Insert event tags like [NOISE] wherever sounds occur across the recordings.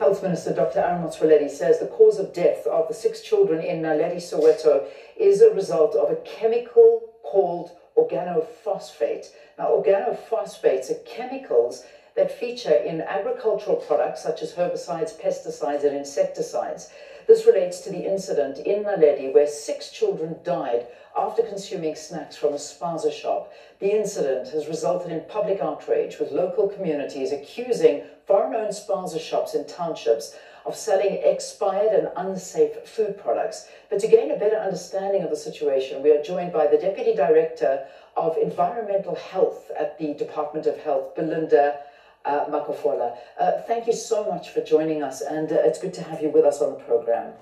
Health Minister Dr. Aaron Motsoaledi says the cause of death of the six children in Naledi, Soweto is a result of a chemical called organophosphate. Now, organophosphates are chemicals that feature in agricultural products such as herbicides, pesticides, and insecticides. This relates to the incident in Naledi where six children died after consuming snacks from a spaza shop. The incident has resulted in public outrage with local communities accusing foreign-owned spaza shops in townships of selling expired and unsafe food products. But to gain a better understanding of the situation, we are joined by the Deputy Director of Environmental Health at the Department of Health, Belinda uh, Makofola. Uh, thank you so much for joining us, and uh, it's good to have you with us on the program.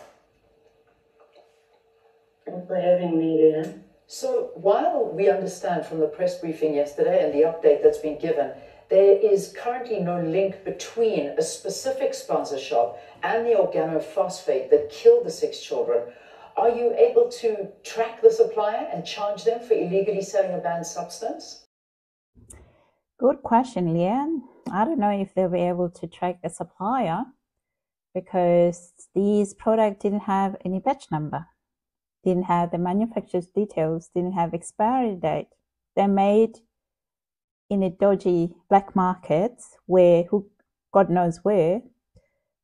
Thanks for having me, Leah. So, while we understand from the press briefing yesterday and the update that's been given, there is currently no link between a specific spaza shop and the organophosphate that killed the six children. Are you able to track the supplier and charge them for illegally selling a banned substance? Good question, Leanne. I don't know if they'll be able to track the supplier because these products didn't have any batch number, didn't have the manufacturer's details, didn't have expiry date. They're made in a dodgy black market where who God knows where.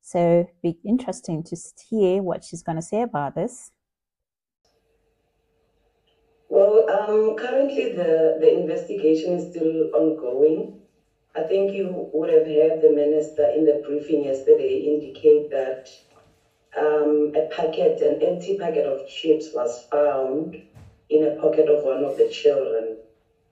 So be interesting to hear what she's going to say about this. Well, um, currently the, the investigation is still ongoing. I think you would have heard the minister in the briefing yesterday indicate that um, a packet, an empty packet of chips was found in a pocket of one of the children.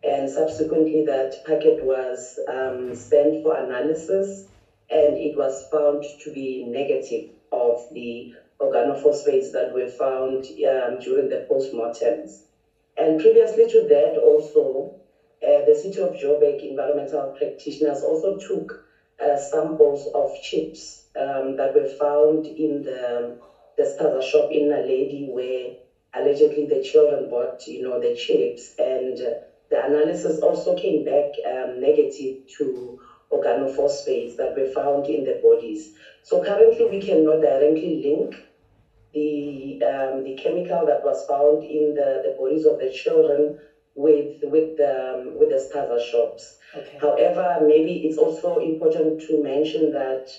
And subsequently, that packet was um, sent for analysis and it was found to be negative of the organophosphates that were found um, during the postmortems. And previously to that, also, uh, the City of Joburg environmental practitioners also took uh, samples of chips um, that were found in the, the spaza shop in Naledi where allegedly the children bought, you know, the chips. And uh, the analysis also came back um, negative to organophosphates that were found in the bodies. So currently we cannot directly link the um, the chemical that was found in the, the bodies of the children with with the with the spaza shops. Okay. However, maybe it's also important to mention that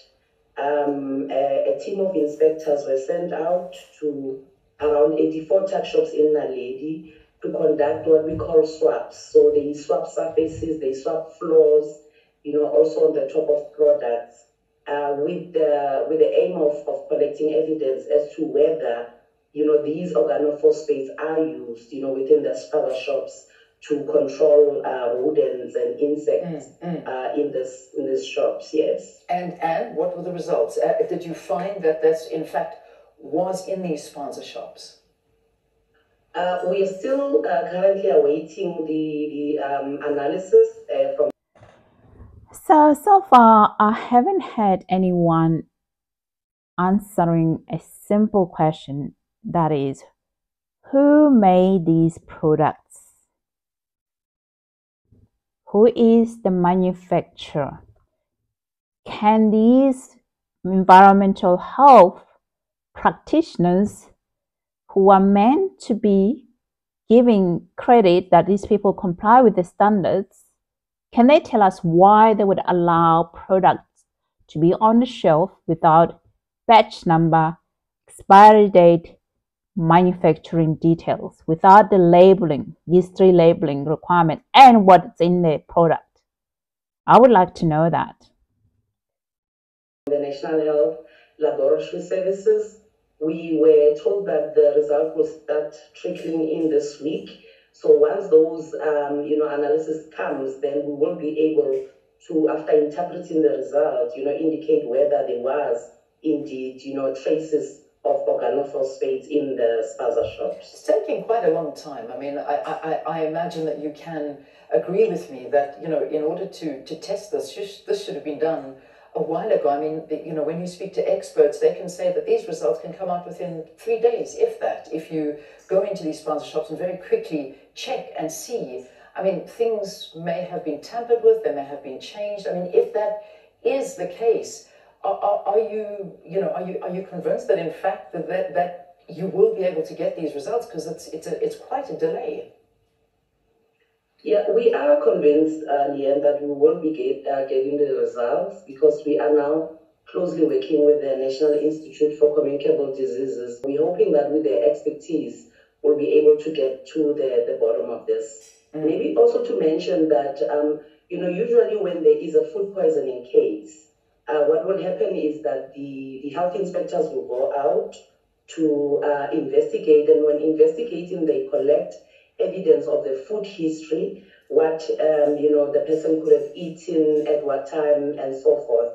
um, a, a, team of inspectors were sent out to around 84 tuck shops in Naledi to conduct what we call swabs. So they swab surfaces, they swab floors, you know, also on the top of products uh, with the with the aim of, of collecting evidence as to whether you know these organophosphates are used you know within the spaza shops to control uh, rodents and insects mm, mm. Uh, in this in these shops yes. And and what were the results? Uh, did you find that this in fact was in these spaza shops? Uh, we are still uh, currently awaiting the, the um, analysis from so, so far, I haven't had anyone answering a simple question that is, who made these products? Who is the manufacturer? Can these environmental health practitioners who are meant to be giving credit that these people comply with the standards can they tell us why they would allow products to be on the shelf without batch number, expiry date, manufacturing details, without the labeling, history labeling requirement, and what's in the product? I would like to know that. The National Health Laboratory Services, we were told that the result will start trickling in this week so once those, um, you know, analysis comes, then we will be able to, after interpreting the result, you know, indicate whether there was indeed, you know, traces of organophosphates in the spaza shops. It's taking quite a long time. I mean, I, I, I imagine that you can agree with me that, you know, in order to, to test this, this should have been done a while ago. I mean, you know, when you speak to experts, they can say that these results can come out within three days, if that, if you go into these spaza shops and very quickly check and see. I mean, things may have been tampered with, they may have been changed. I mean, if that is the case, are, are, are, you, you know, are you, are you convinced that in fact that, that, that you will be able to get these results? Because it's, it's, a, it's quite a delay. Yeah, we are convinced, uh, Leanne, that we will be get, uh, getting the results because we are now closely working with the National Institute for Communicable Diseases. We're hoping that with their expertise, we'll be able to get to the, the bottom of this. Mm. Maybe also to mention that, um, you know, usually when there is a food poisoning case, uh, what will happen is that the, the health inspectors will go out to uh, investigate, and when investigating, they collect evidence of the food history, what um, you know the person could have eaten at what time, and so forth.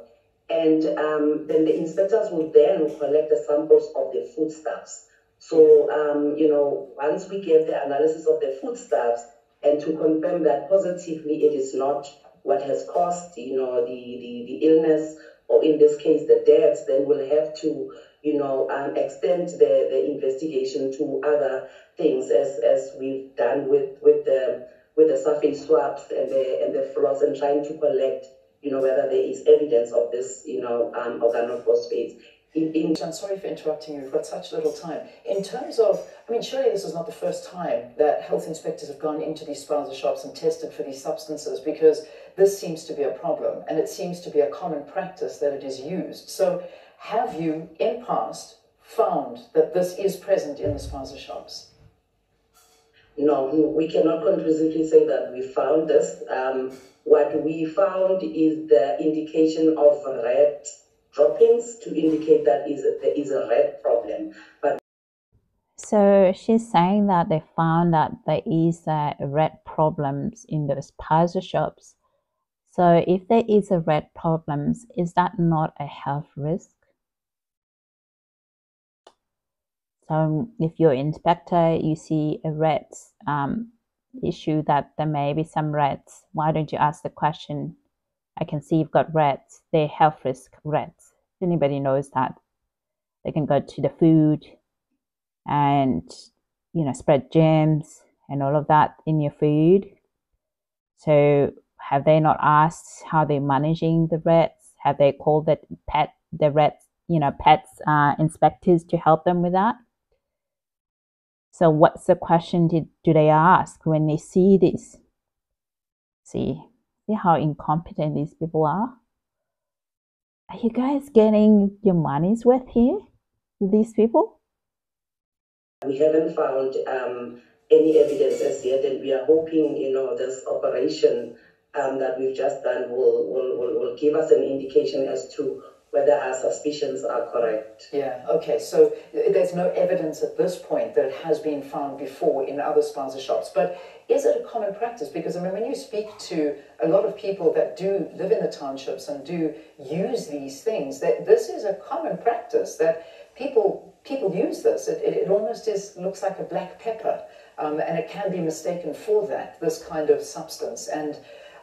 And um, then the inspectors will then collect the samples of the foodstuffs. So um, you know, once we get the analysis of the foodstuffs, and to confirm that positively it is not what has caused you know the, the, the illness or in this case the deaths, then we'll have to you know, um, extend the, the investigation to other things as, as we've done with, with the with the surface swabs and the and the floss and trying to collect, you know, whether there is evidence of this, you know, um, organophosphates. In, in, I'm sorry for interrupting you. We've got such little time. In terms of, I mean, surely this is not the first time that health inspectors have gone into these spaza shops and tested for these substances because this seems to be a problem and it seems to be a common practice that it is used. So have you, in past, found that this is present in the spaza shops? No, we cannot conclusively say that we found this. Um, what we found is the indication of red droppings to indicate that is there is a red problem. But so she's saying that they found that there is a rat problems in the spaza shops. So if there is a rat problems, is that not a health risk? So if you're inspector, you see a rat um, issue that there may be some rats, why don't you ask the question? I can see you've got rats. They're health risk rats. Anybody knows that. They can go to the food and, you know, spread germs and all of that in your food. So have they not asked how they're managing the rats? Have they called the pet, the rats, you know, pets uh, inspectors to help them with that? So what's the question did, do they ask when they see this? See, see how incompetent these people are? Are you guys getting your money's worth here with these people? We haven't found um, any evidence as yet, and we are hoping, you know, this operation um, that we've just done will, will, will, will give us an indication as to whether our suspicions are correct. Yeah, okay, so there's no evidence at this point that it has been found before in other spaza shops. But is it a common practice? Because I mean, when you speak to a lot of people that do live in the townships and do use these things, that this is a common practice that people people use this. It, it, it almost is looks like a black pepper, um, and it can be mistaken for that, this kind of substance. And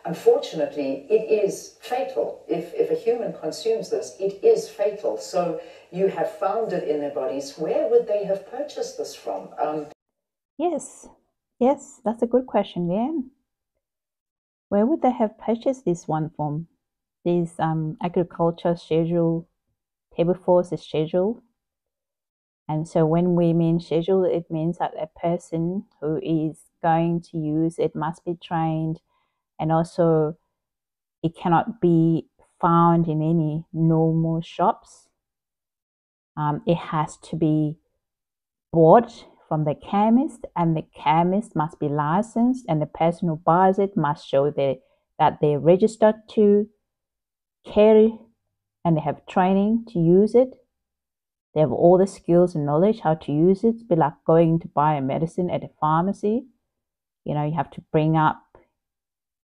unfortunately, it is fatal. If, if a human consumes this, it is fatal. So you have found it in their bodies. Where would they have purchased this from? Um, yes, yes, that's a good question, Leanne. Where would they have purchased this one from? This um, agriculture schedule, Terbufos is schedule. And so when we mean schedule, it means that a person who is going to use it must be trained and also it cannot be found in any normal shops. Um, it has to be bought from the chemist, and the chemist must be licensed, and the person who buys it must show the, that they're registered to carry and they have training to use it. They have all the skills and knowledge how to use it. It's be like going to buy a medicine at a pharmacy. You know, you have to bring up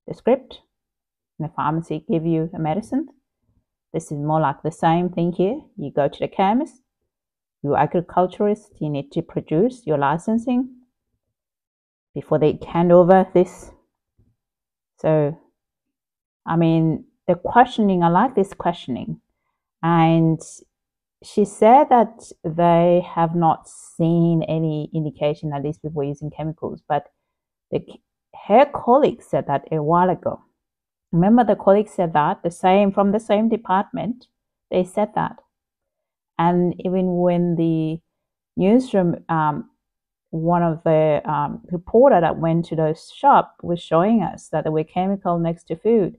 the script and the pharmacy give you a medicine. This is more like the same thing here. You go to the chemist, you agriculturist, you need to produce your licensing before they hand over this. So, I mean, the questioning, I like this questioning. And she said that they have not seen any indication that these people are using chemicals, but the her colleague said that a while ago. Remember, the colleague said that the same from the same department They said that. And even when the newsroom, um, one of the um, reporter that went to the shop was showing us that there were chemical next to food.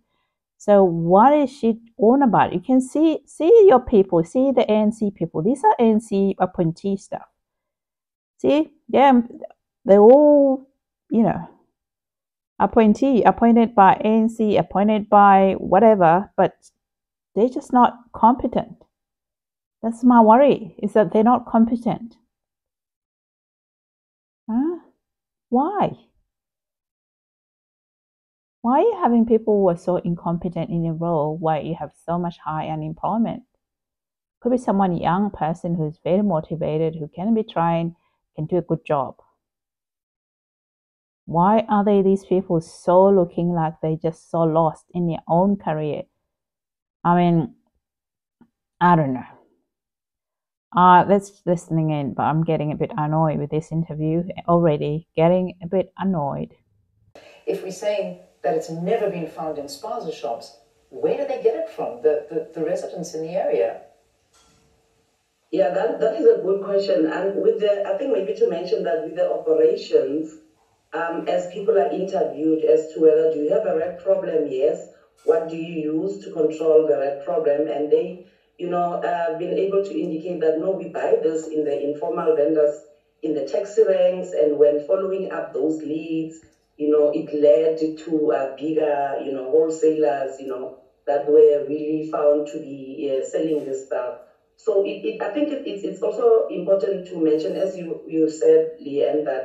So what is she on about? You can see see your people, see the ANC people. These are ANC appointee stuff. See, yeah, they're all, you know, appointee, appointed by ANC, appointed by whatever, but they're just not competent. That's my worry, is that they're not competent. Huh? Why? Why are you having people who are so incompetent in a role where you have so much high unemployment? Could be someone young person who's very motivated, who can be trained, can do a good job. Why are they these people so looking like they just so lost in their own career? I mean, I don't know. Uh, that's listening in, but I'm getting a bit annoyed with this interview already, getting a bit annoyed. If we're saying that it's never been found in spaza shops, where do they get it from, the, the, the residents in the area? Yeah, that, that is a good question. And with the, I think maybe to mention that with the operations, um, as people are interviewed as to whether do you have a rat problem, yes. What do you use to control the rat problem? And they, you know, uh, been able to indicate that no, we buy this in the informal vendors in the taxi ranks, and when following up those leads, you know, it led to uh, bigger, you know, wholesalers, you know, that were really found to be uh, selling this stuff. So it, it, I think it, it's, it's also important to mention, as you, you said, Leanne, that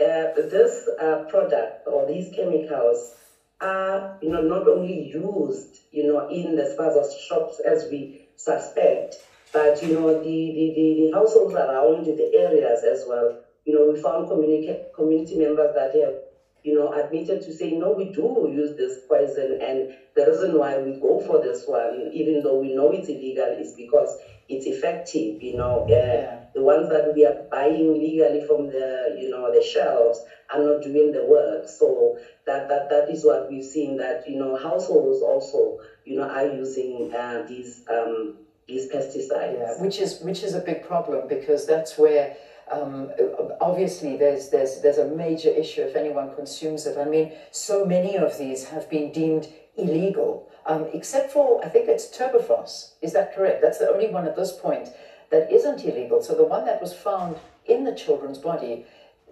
uh, this uh, product or these chemicals are you know not only used you know in the spaza shops as we suspect but you know the, the, the, the households around the areas as well. You know we found community community members that have you know admitted to say no we do use this poison and the reason why we go for this one even though we know it's illegal is because it's effective. You know, uh, yeah. the ones that we are buying legally from the you know the shelves are not doing the work. So that that that is what we've seen. That you know households also you know are using uh, these um, these pesticides. Yeah, which is which is a big problem because that's where. Um, obviously, there's there's there's a major issue if anyone consumes it. I mean, so many of these have been deemed illegal um, except for, I think it's Terbufos. Is that correct? That's the only one at this point that isn't illegal. So the one that was found in the children's body,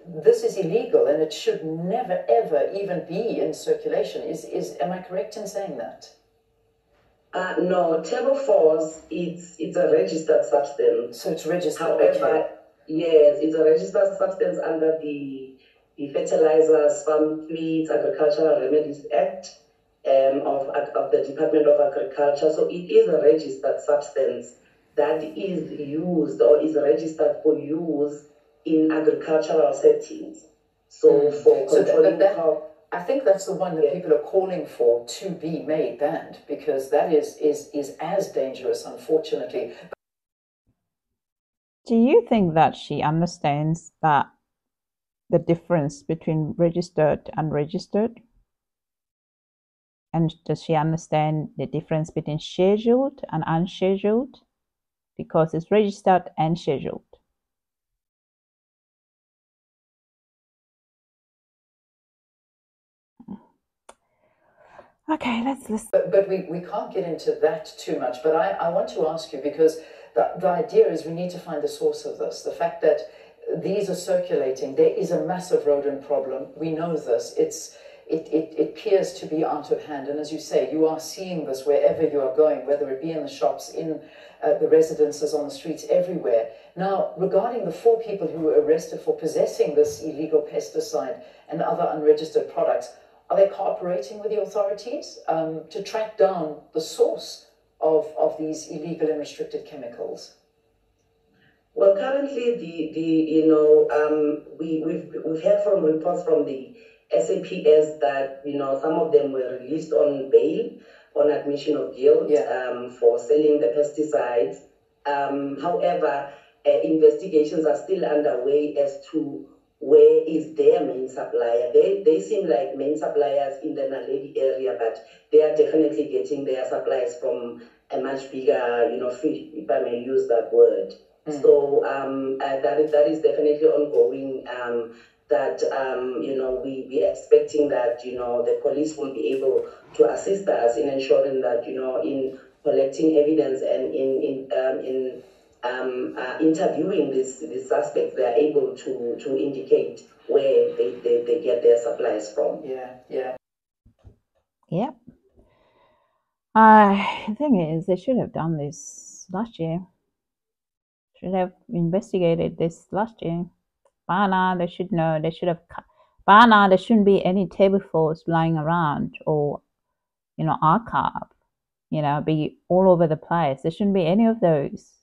this is illegal and it should never, ever even be in circulation. Is, is, am I correct in saying that? Uh, no, Terbufos, it's, it's a registered substance. So it's registered, However, okay. yes, it's a registered substance under the, the Fertilizers, Farm Feeds, Agricultural Remedies Act um, of, of the Department of Agriculture. So it is a registered substance that is used or is registered for use in agricultural settings. So mm. for so controlling that, that, I think that's the one that yeah. people are calling for to be made banned because that is is is as dangerous, unfortunately. Do you think that she understands that the difference between registered and unregistered? And does she understand the difference between scheduled and unscheduled? Because it's registered and scheduled. Okay, let's listen. But, but we, we can't get into that too much. But I, I want to ask you because the, the idea is we need to find the source of this. The fact that these are circulating, there is a massive rodent problem. We know this. It's it, it, it appears to be out of hand. And as you say, you are seeing this wherever you are going, whether it be in the shops, in uh, the residences, on the streets, everywhere. Now, regarding the four people who were arrested for possessing this illegal pesticide and other unregistered products, are they cooperating with the authorities um, to track down the source of, of these illegal and restricted chemicals? Well, currently, the, the you know, um, we, we've, we've heard from reports from the SAPS that, you know, some of them were released on bail on admission of guilt yeah. um, for selling the pesticides. Um, however, uh, investigations are still underway as to where is their main supplier. They, they seem like main suppliers in the Naledi area, but they are definitely getting their supplies from a much bigger, you know, fish, if I may use that word. Mm. So um, uh, that, is, that is definitely ongoing. Um, that um, you know we we expecting that you know the police will be able to assist us in ensuring that you know in collecting evidence and in in um, in um, uh, interviewing these these suspects, they are able to to indicate where they, they, they get their supplies from. Yeah, yeah. Yep. Uh, the thing is, they should have done this last year. Should have investigated this last year. Bana, they should know. They should have. Bana, there shouldn't be any Terbufos lying around or, you know, archive. You know, be all over the place. There shouldn't be any of those.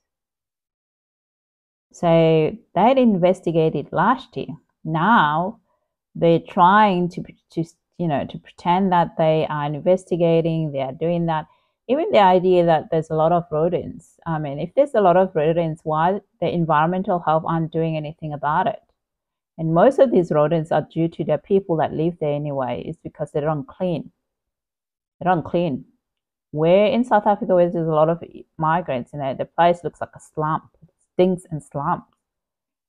So they'd investigated last year. Now they're trying to to you know to pretend that they are investigating. They are doing that. Even the idea that there's a lot of rodents. I mean, if there's a lot of rodents, why the environmental health aren't doing anything about it? And most of these rodents are due to the people that live there anyway. It's because they don't clean. They don't clean. Where in South Africa, where there's a lot of migrants, you know, the place looks like a slump stinks and slumps.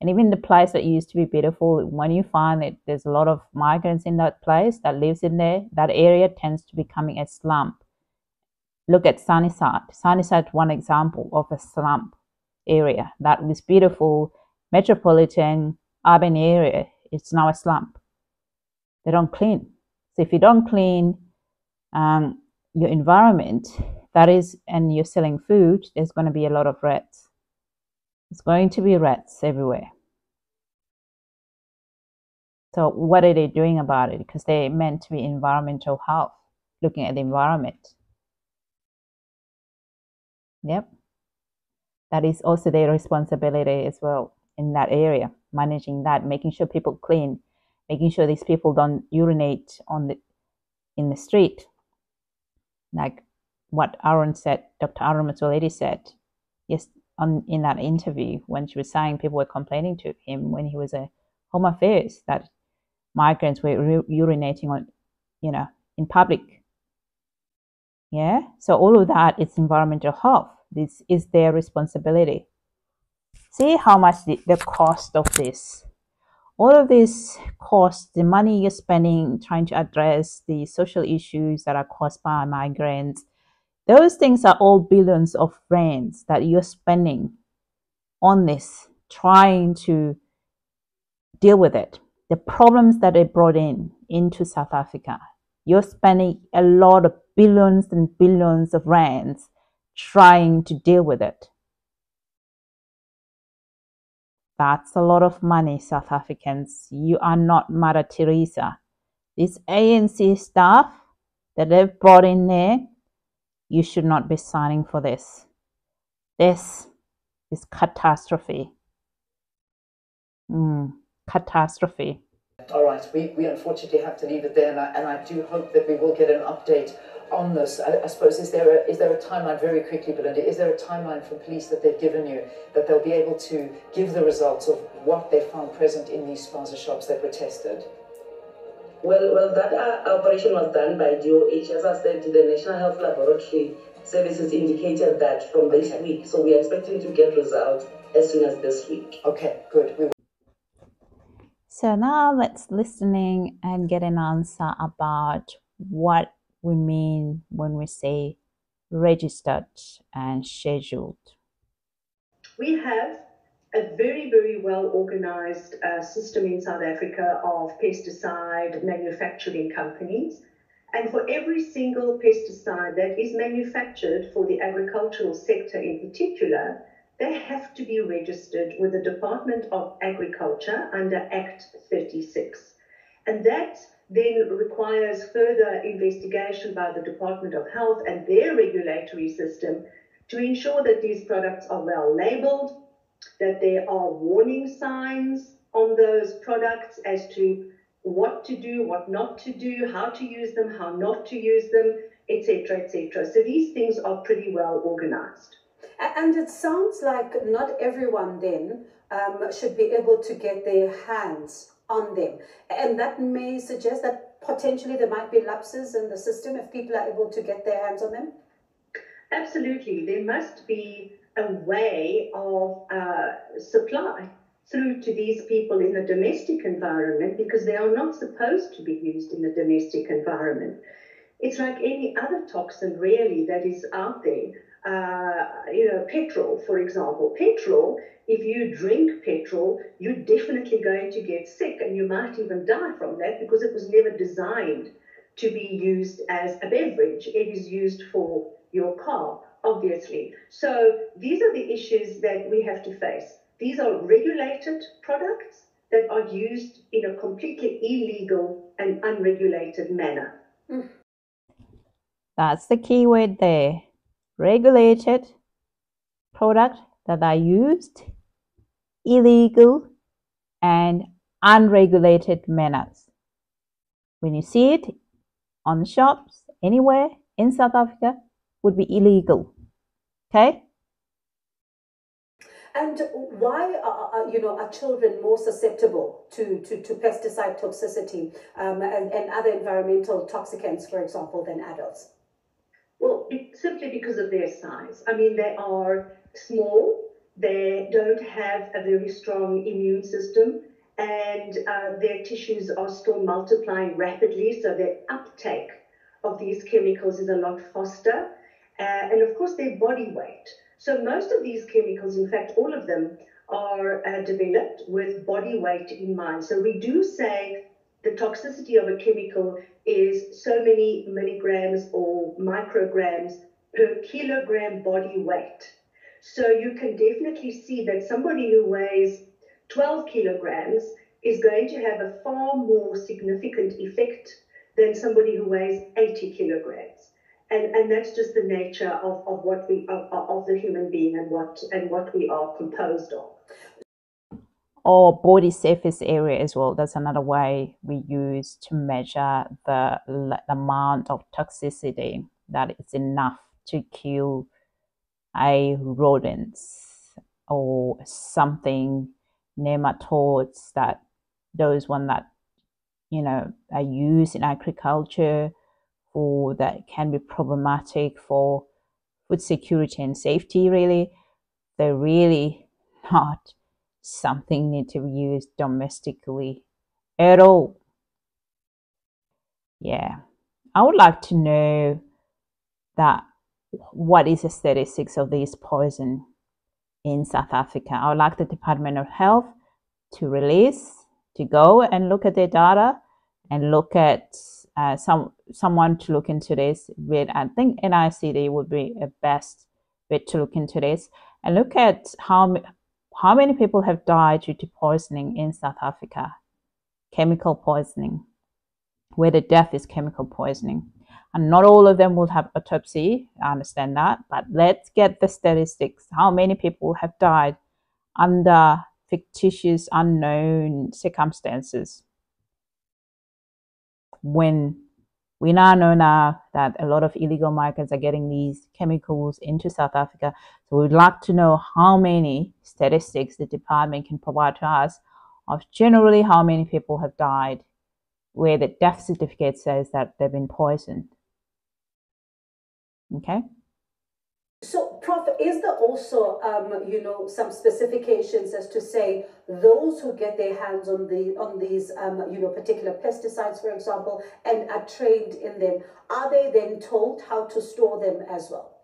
And even the place that used to be beautiful, when you find that there's a lot of migrants in that place that lives in there, that area tends to becoming a slump. Look at Sunnyside. Sunnyside, one example of a slump area that was beautiful, metropolitan, urban area. It's now a slump. They don't clean. So if you don't clean um, your environment, that is, and you're selling food, there's going to be a lot of rats. It's going to be rats everywhere. So what are they doing about it? Because they're meant to be environmental health, looking at the environment. Yep. That is also their responsibility as well in that area, managing that, making sure people clean, making sure these people don't urinate on the in the street. Like what Aaron said, Dr. Aaron Motsoaledi said, yes, on in that interview when she was saying people were complaining to him when he was a home affairs that migrants were urinating on you know in public yeah so all of that is environmental health this is their responsibility see how much the, the cost of this all of this cost the money you're spending trying to address the social issues that are caused by migrants those things are all billions of rands that you're spending on this, trying to deal with it. The problems that they brought in into South Africa. You're spending a lot of billions and billions of rands trying to deal with it. That's a lot of money, South Africans. You are not Mother Teresa. This ANC stuff that they've brought in there you should not be signing for this. This is catastrophe. Mm, catastrophe. Right, we, we unfortunately have to leave it there, and I, and I do hope that we will get an update on this. I, I, suppose is there a, is there a timeline very quickly, Belinda? Is there a timeline from police that they've given you that they'll be able to give the results of what they found present in these spaza shops that were tested? Well, well, that uh, operation was done by DOH. As I said, the National Health Laboratory Services indicated that from this okay. week. So we are expecting to get results as soon as this week. Okay, good. We so now let's listening and get an answer about what we mean when we say registered and scheduled. We have a very, very well organized uh, system in South Africa of pesticide manufacturing companies. And for every single pesticide that is manufactured for the agricultural sector in particular, they have to be registered with the Department of Agriculture under Act 36. And that then requires further investigation by the Department of Health and their regulatory system to ensure that these products are well labeled, that there are warning signs on those products as to what to do, what not to do, how to use them, how not to use them, etc., etc. So these things are pretty well organized. And it sounds like not everyone then um, should be able to get their hands on them. And that may suggest that potentially there might be lapses in the system if people are able to get their hands on them? Absolutely. There must be a way of uh, supply through to these people in the domestic environment because they are not supposed to be used in the domestic environment. It's like any other toxin, really, that is out there. Uh, you know, petrol, for example. Petrol, if you drink petrol, you're definitely going to get sick and you might even die from that because it was never designed to be used as a beverage. It is used for your car, obviously. So these are the issues that we have to face. These are regulated products that are used in a completely illegal and unregulated manner. That's the key word there. Regulated product that are used illegal and unregulated manners. When you see it on the shops anywhere in South Africa, would be illegal. Okay? And why are, you know, are children more susceptible to, to, to pesticide toxicity um, and, and other environmental toxicants, for example, than adults? Well, simply because of their size. I mean, they are small, they don't have a very strong immune system, and uh, their tissues are still multiplying rapidly, so their uptake of these chemicals is a lot faster. Uh, and of course, their body weight. So, most of these chemicals, in fact, all of them, are uh, developed with body weight in mind. So, we do say the toxicity of a chemical is so many milligrams or micrograms per kilogram body weight. So you can definitely see that somebody who weighs 12 kilograms is going to have a far more significant effect than somebody who weighs 80 kilograms. And, and that's just the nature of, of what we of, of the human being and what and what we are composed of. Or body surface area as well. That's another way we use to measure the, amount of toxicity that is enough to kill a rodent or something nematodes that those one that you know are used in agriculture or that can be problematic for food security and safety really they're really [LAUGHS] not something need to be used domestically at all yeah i would like to know that what is the statistics of this poison in South Africa. I would like the Department of Health to release, to go and look at their data and look at uh, some someone to look into this. With I think NICD would be a best bit to look into this and look at how how many people have died due to poisoning in South Africa, chemical poisoning, where the death is chemical poisoning and not all of them will have autopsy. I understand that, but let's get the statistics. How many people have died under fictitious, unknown circumstances? When we now know now that a lot of illegal migrants are getting these chemicals into South Africa. So we'd like to know how many statistics the department can provide to us of generally how many people have died where the death certificate says that they've been poisoned. Okay. So, Prof, is there also, um, you know, some specifications as to say those who get their hands on the on these, um, you know, particular pesticides, for example, and are trained in them, are they then told how to store them as well?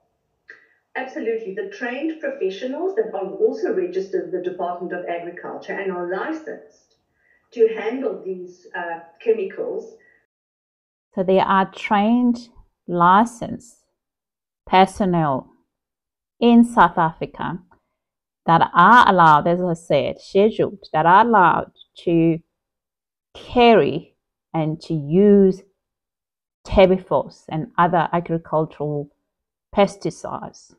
Absolutely. The trained professionals that are also registered with the Department of Agriculture and are licensed to handle these uh, chemicals. So they are trained, licensed personnel in South Africa that are allowed, as I said, scheduled, that are allowed to carry and to use Terbufos and other agricultural pesticides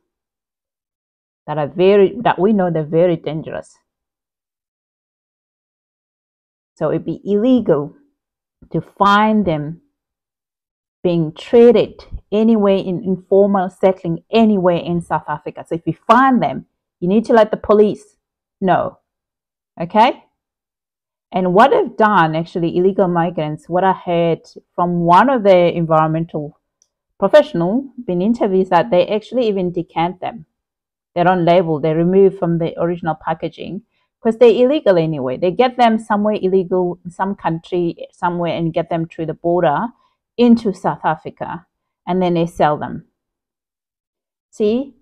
that are very that we know they're very dangerous. So it'd be illegal to find them being traded anywhere in informal settling anywhere in South Africa. So if you find them, you need to let the police know. Okay? And what they've done, actually, illegal migrants, what I heard from one of the environmental professional been interviewed that they actually even decant them. They don't label, they remove from the original packaging because they're illegal anyway. They get them somewhere illegal, some country, somewhere, and get them through the border into South Africa, and then they sell them. See,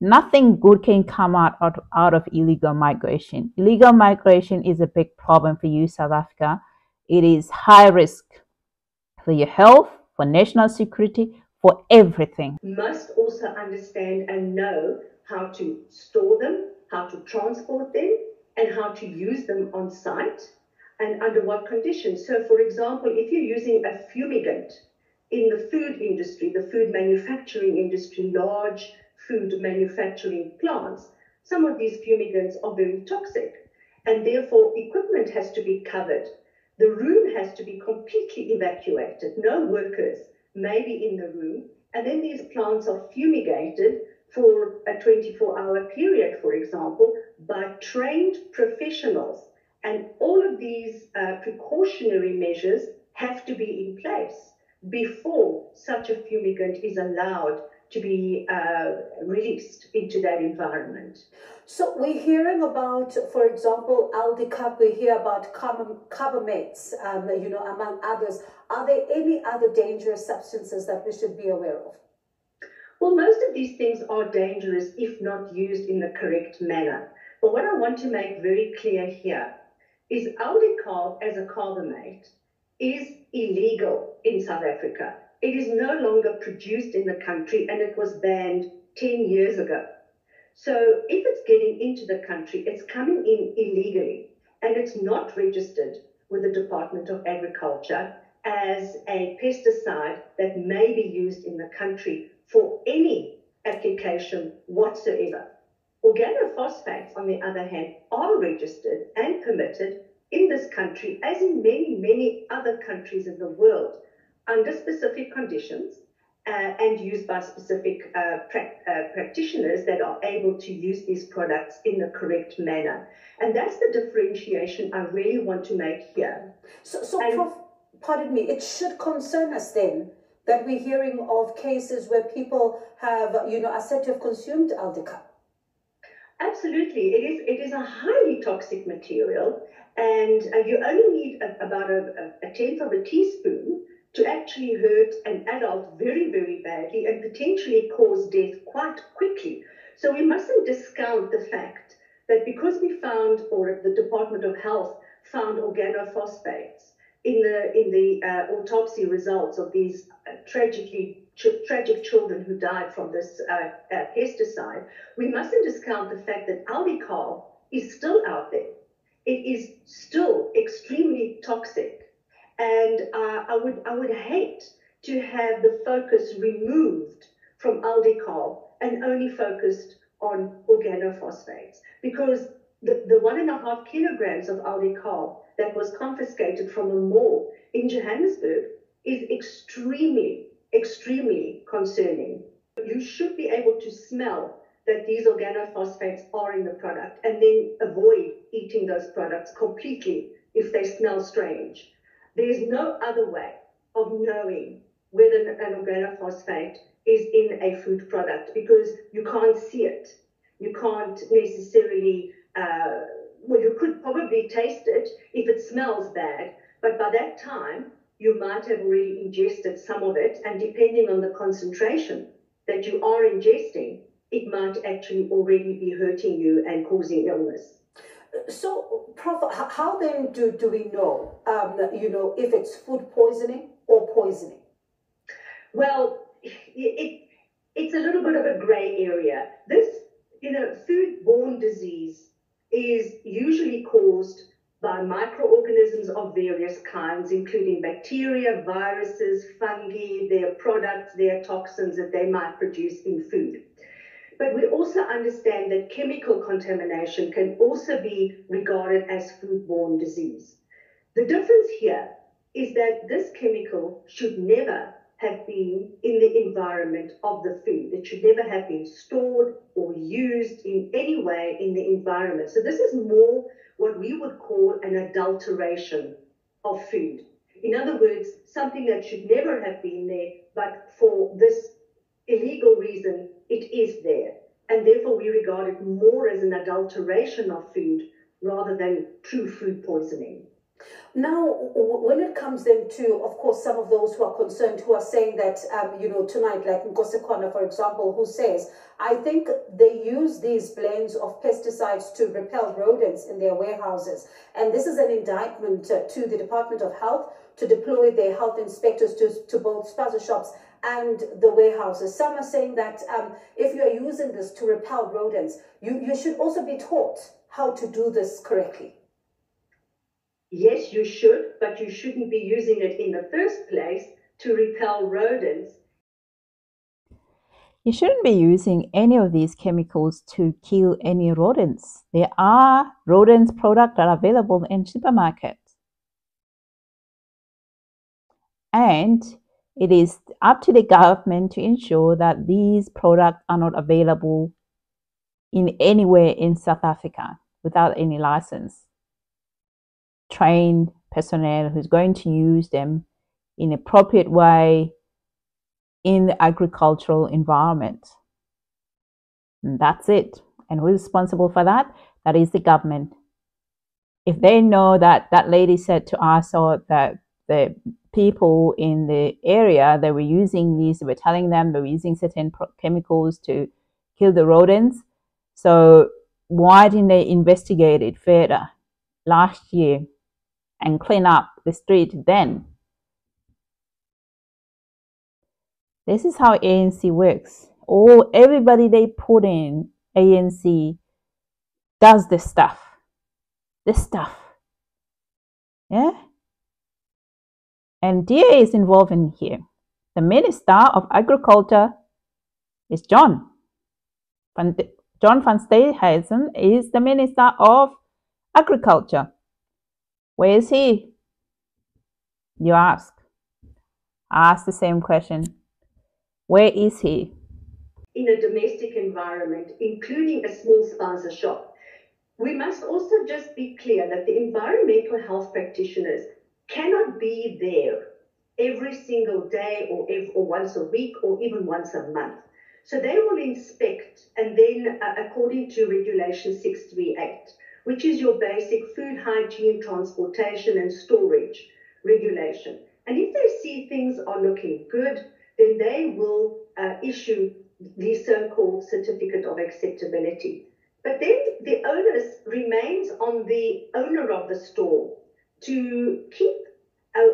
nothing good can come out, out, out of illegal migration. Illegal migration is a big problem for you, South Africa. It is high risk for your health, for national security, for everything. Must also understand and know how to store them, how to transport them, and how to use them on site and under what conditions. So, for example, if you're using a fumigant in the food industry, the food manufacturing industry, large food manufacturing plants, some of these fumigants are very toxic, and therefore equipment has to be covered. The room has to be completely evacuated. No workers may be in the room, and then these plants are fumigated for a 24 hour period, for example, by trained professionals. And all of these uh, precautionary measures have to be in place before such a fumigant is allowed to be uh, released into that environment. So we're hearing about, for example, Aldicarb, we hear about carbamates, um, you know, among others. Are there any other dangerous substances that we should be aware of? Well, most of these things are dangerous if not used in the correct manner. But what I want to make very clear here is Aldicarb as a carbamate is illegal in South Africa. It is no longer produced in the country and it was banned 10 years ago. So if it's getting into the country, it's coming in illegally and it's not registered with the Department of Agriculture as a pesticide that may be used in the country for any application whatsoever. Organophosphates, on the other hand, are registered and permitted in this country, as in many, many other countries in the world, under specific conditions uh, and used by specific uh, pra- uh, practitioners that are able to use these products in the correct manner. And that's the differentiation I really want to make here. So, so and, Prof, pardon me, it should concern us then that we're hearing of cases where people have, you know, are said to have consumed Aldicarb. Absolutely, it is. It is a highly toxic material, and uh, you only need a, about a, a tenth of a teaspoon to actually hurt an adult very, very badly and potentially cause death quite quickly. So we mustn't discount the fact that because we found, or the Department of Health found organophosphates in the in the uh, autopsy results of these uh, tragically tragic children who died from this uh, uh pesticide, we mustn't discount the fact that Aldicarb is still out there. It is still extremely toxic and uh, I would I would hate to have the focus removed from Aldicarb and only focused on organophosphates because the, the one and a half kilograms of Aldicarb that was confiscated from a mall in Johannesburg is extremely, extremely concerning. You should be able to smell that these organophosphates are in the product and then avoid eating those products completely if they smell strange. There's no other way of knowing whether an organophosphate is in a food product because you can't see it. You can't necessarily, uh, well, you could probably taste it if it smells bad, but by that time, you might have already ingested some of it, and depending on the concentration that you are ingesting, it might actually already be hurting you and causing illness. So, Prof, how then do, do we know, um, you know, if it's food poisoning or poisoning? Well, it, it's a little bit of a gray area. This, you know, food-borne disease is usually caused by microorganisms of various kinds, including bacteria, viruses, fungi, their products, their toxins that they might produce in food. But we also understand that chemical contamination can also be regarded as foodborne disease. The difference here is that this chemical should never have been in the environment of the food. It should never have been stored or used in any way in the environment. So this is more what we would call an adulteration of food. In other words, something that should never have been there, but for this illegal reason, it is there. And therefore, we regard it more as an adulteration of food rather than true food poisoning. Now, when it comes then to, of course, some of those who are concerned, who are saying that, um, you know, tonight, like Nkosekwana, for example, who says, I think they use these blends of pesticides to repel rodents in their warehouses. And this is an indictment uh, to the Department of Health to deploy their health inspectors to, to both spaza shops and the warehouses. Some are saying that um, if you are using this to repel rodents, you, you should also be taught how to do this correctly. Yes, you should, but you shouldn't be using it in the first place to repel rodents. You shouldn't be using any of these chemicals to kill any rodents. There are rodents products that are available in supermarkets. And it is up to the government to ensure that these products are not available in anywhere in South Africa without any license trained personnel who's going to use them in appropriate way in the agricultural environment. And that's it. And who's responsible for that? That is the government. If they know that that lady said to us or that the people in the area that were using these, they were telling them they were using certain chemicals to kill the rodents. So why didn't they investigate it further last year? And clean up the street then. This is how ANC works. All everybody they put in ANC does this stuff. This stuff. Yeah? And DA is involved in here. The Minister of Agriculture is John. John van Steenhuisen is the Minister of Agriculture. Where is he? You ask. Ask the same question. Where is he? In a domestic environment, including a small spaza shop. We must also just be clear that the environmental health practitioners cannot be there every single day or, every, or once a week or even once a month. So they will inspect and then, uh, according to Regulation 638, which is your basic food hygiene, transportation, and storage regulation. And if they see things are looking good, then they will uh, issue the so-called certificate of acceptability. But then the onus remains on the owner of the store to keep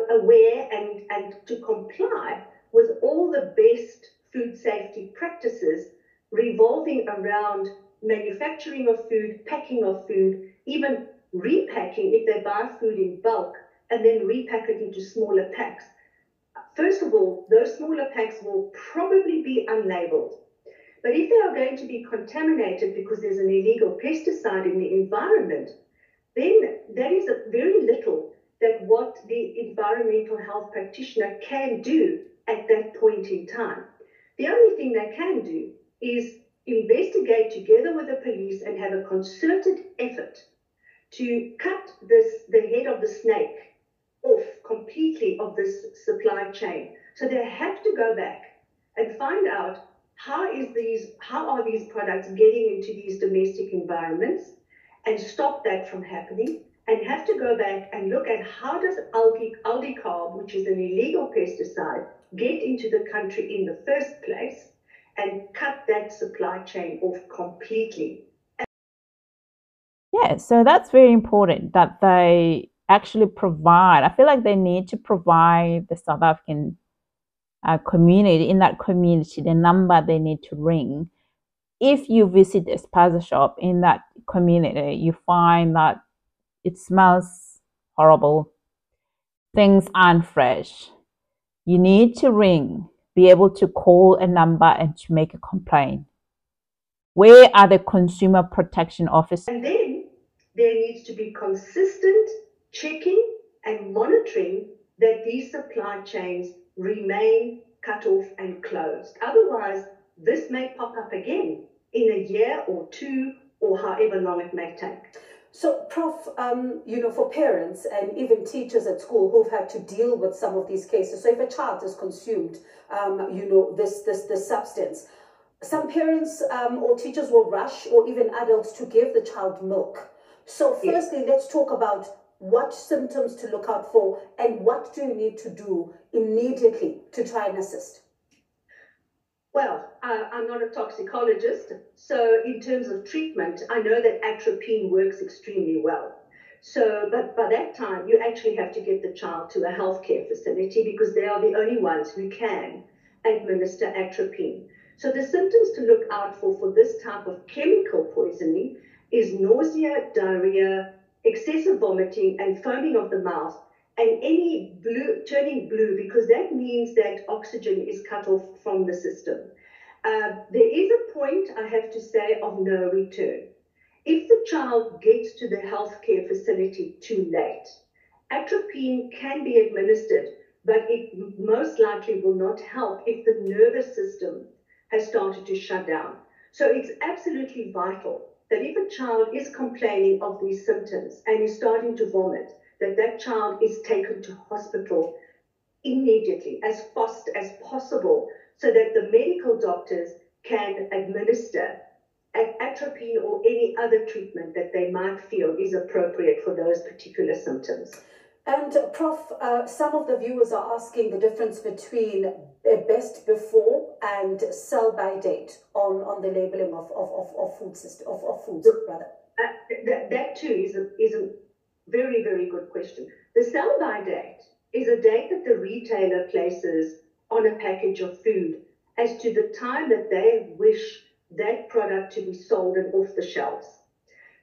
aware and, and to comply with all the best food safety practices revolving around manufacturing of food, packing of food, even repacking if they buy food in bulk and then repack it into smaller packs. First of all, those smaller packs will probably be unlabeled. But if they are going to be contaminated because there's an illegal pesticide in the environment, then that is very little that what the environmental health practitioner can do at that point in time. The only thing they can do is investigate together with the police and have a concerted effort to cut this the head of the snake off completely of this supply chain. So they have to go back and find out how is these how are these products getting into these domestic environments and stop that from happening and have to go back and look at how does algae, aldicarb, which is an illegal pesticide, get into the country in the first place and cut that supply chain off completely. Yeah, so that's very important that they actually provide. I feel like they need to provide the South African uh, community, in that community, the number they need to ring. If you visit a spaza shop in that community, you find that it smells horrible, things aren't fresh. You need to ring be able to call a number and to make a complaint? Where are the consumer protection officers? And then there needs to be consistent checking and monitoring that these supply chains remain cut off and closed. Otherwise, this may pop up again in a year or two or however long it may take. So, Prof, um, you know, for parents and even teachers at school who've had to deal with some of these cases, so if a child is consumed, um, you know, this this this substance, some parents um, or teachers will rush, or even adults, to give the child milk. So, firstly, yes. let's talk about what symptoms to look out for and what do you need to do immediately to try and assist. Well, uh, I'm not a toxicologist, so in terms of treatment, I know that atropine works extremely well. So, but by that time, you actually have to get the child to a healthcare facility because they are the only ones who can administer atropine. So, the symptoms to look out for for this type of chemical poisoning is nausea, diarrhea, excessive vomiting, and foaming of the mouth and any blue turning blue because that means that oxygen is cut off from the system. Uh, there is a point, I have to say, of no return. If the child gets to the healthcare facility too late, atropine can be administered, but it most likely will not help if the nervous system has started to shut down. So it's absolutely vital that if a child is complaining of these symptoms and is starting to vomit, that that child is taken to hospital immediately, as fast as possible, so that the medical doctors can administer atropine or any other treatment that they might feel is appropriate for those particular symptoms. And Prof, uh, some of the viewers are asking the difference between best before and sell by date on, on the labeling of, of, of, of food system of, of foods rather. Uh, that, that too is a, is a very, very good question. The sell by date is a date that the retailer places on a package of food as to the time that they wish that product to be sold and off the shelves.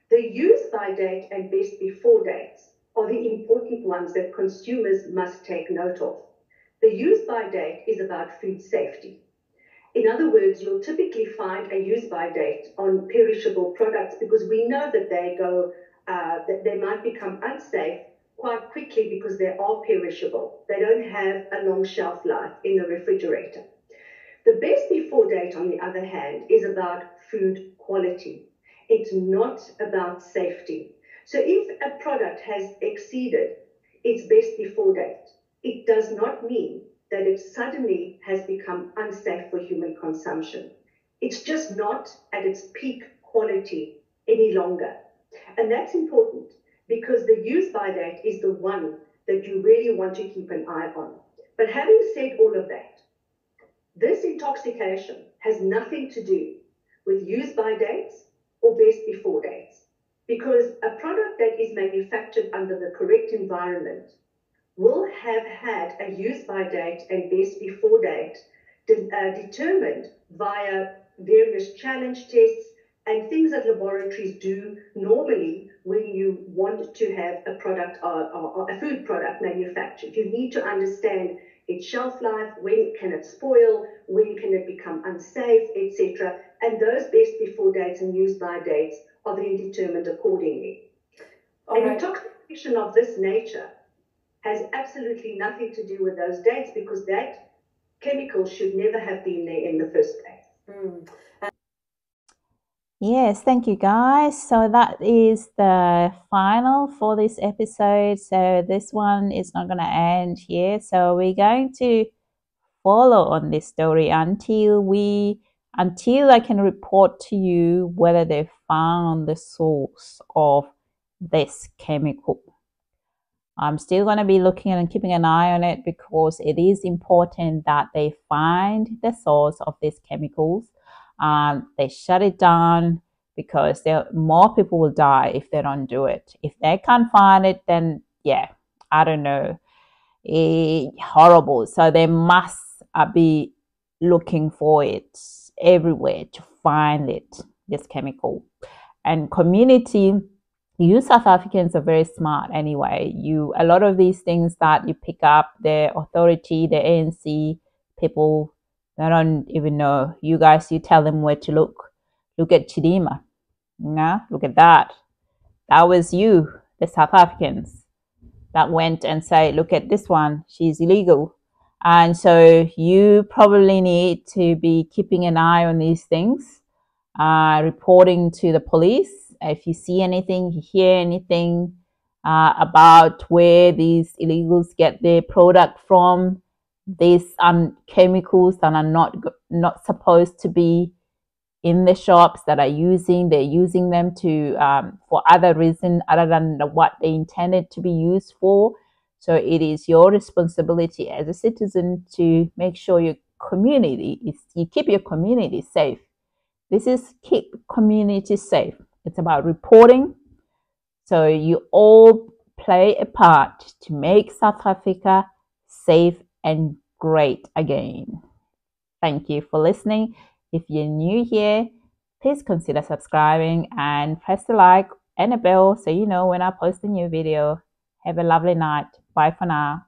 The use by date and best before dates are the important ones that consumers must take note of. The use by date is about food safety. In other words, you'll typically find a use by date on perishable products because we know that they go uh, that they might become unsafe quite quickly because they are perishable. They don't have a long shelf life in the refrigerator. The best before date, on the other hand, is about food quality. It's not about safety. So if a product has exceeded its best before date, it does not mean that it suddenly has become unsafe for human consumption. It's just not at its peak quality any longer. And that's important because the use by date is the one that you really want to keep an eye on. But having said all of that, this intoxication has nothing to do with use by dates or best before dates because a product that is manufactured under the correct environment will have had a use by date and best before date de- uh, determined via various challenge tests and things that laboratories do normally when you want to have a product or, or, or, a food product manufactured. You need to understand its shelf life, when can it spoil, when can it become unsafe, etc. And those best before dates and use by dates are then determined accordingly. All and right. intoxication of this nature has absolutely nothing to do with those dates because that chemical should never have been there in the first place. Mm. Yes, thank you guys. So that is the final for this episode. So this one is not going to end here. So we're going to follow on this story until we until I can report to you whether they found the source of this chemical. I'm still going to be looking and keeping an eye on it because it is important that they find the source of these chemicals um, they shut it down because there more people will die if they don't do it. If they can't find it, then yeah, I don't know, eh, horrible. So they must uh, be looking for it everywhere to find it. This chemical and community. You South Africans are very smart anyway. You a lot of these things that you pick up, the authority, the ANC people they don't even know. You guys, you tell them where to look. Look at Chidimma. Yeah, look at that. That was you, the South Africans, that went and say, look at this one. She's illegal. And so you probably need to be keeping an eye on these things, uh, reporting to the police if you see anything, you hear anything uh, about where these illegals get their product from. These are chemicals that are not not supposed to be in the shops that are using. They're using them to um, for other reason other than what they intended to be used for. So it is your responsibility as a citizen to make sure your community is you keep your community safe. This is keep community safe. It's about reporting. So you all play a part to make South Africa safe and great again. Thank you for listening. If you're new here, please consider subscribing and press the like and a bell so you know when I post a new video. Have a lovely night. Bye for now.